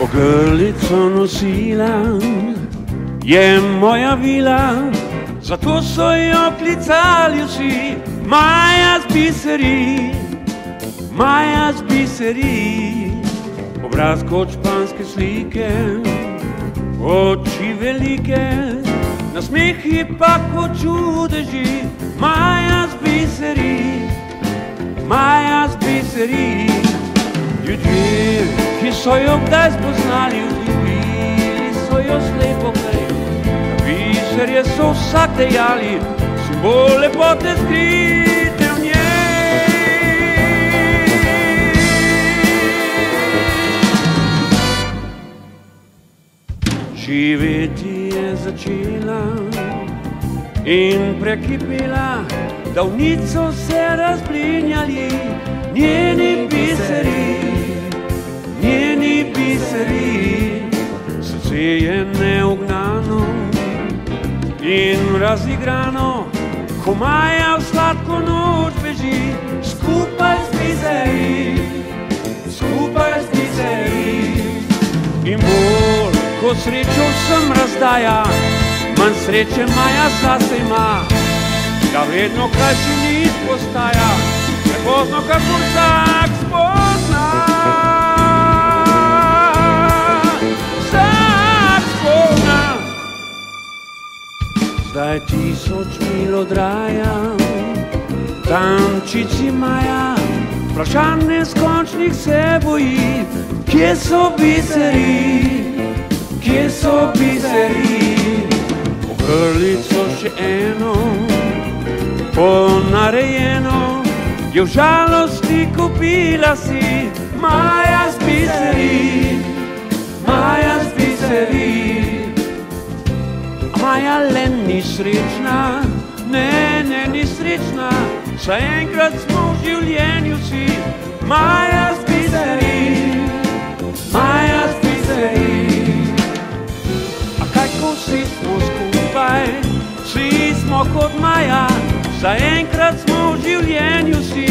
Ogrlico nosila je moja vila, zato so jo klicali vsi, Maja z biseri, Maja z biseri, obraz kot španske slike, oči velike, na smehi pa kot čudeži, Maja z biseri, Maja z biseri. Ljudje, ki so jo kdaj spoznali, vzljubili so jo slepo grejo. Biserje so vsak dejali, simbol lepote skrite v njej. Živeti je začela in prekipela, da v nico se razblinjali njeni Srce je neugnano in razigrano, ko maja v sladko noč beži, skupaj z biseri, skupaj z biseri. In bolj, ko srečo vsem razdaja, manj sreče maja zase ima, da vedno krajši nit postaja, prepozno kakor vsak Zdaj tisoč mil odraja, tančici maja, vprašanj neskončnih se boji, kje so biseri, kje so biseri. Ogrlico še eno, ponarejeno, je v žalosti kupila si, Maja z biseri, Maja z biseri. Maja le ni srečna, ne, ne ni srečna, saj enkrat smo v življenju si, Maja z biseri, Maja z biseri. A kaj ko vsi smo skupaj, vsi smo kot Maja, saj enkrat smo v življenju si,